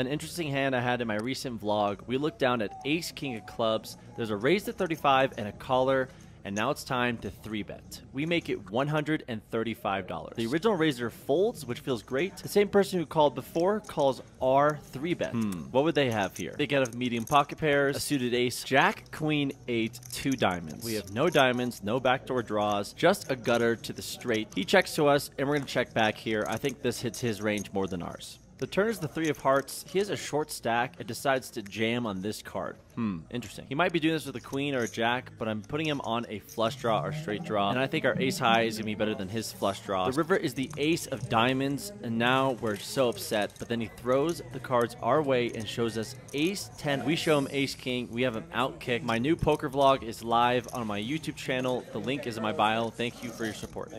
An interesting hand I had in my recent vlog, we looked down at ace king of clubs, there's a raise to 35 and a caller, and now it's time to 3-bet. We make it $135. The original raiser folds, which feels great. The same person who called before calls our 3-bet. Hmm, what would they have here? They get a medium pocket pairs, a suited ace, jack, queen, 8, 2 diamonds. We have no diamonds, no backdoor draws, just a gutter to the straight. He checks to us, and we're going to check back here. I think this hits his range more than ours. The turn is the three of hearts. He has a short stack and decides to jam on this card. Hmm, interesting. He might be doing this with a queen or a jack, but I'm putting him on a flush draw or straight draw, and I think our ace high is gonna be better than his flush draw. The river is the ace of diamonds, and now we're so upset, but then he throws the cards our way and shows us ace 10. We show him ace king. We have him outkicked. My new poker vlog is live on my YouTube channel. The link is in my bio. Thank you for your support.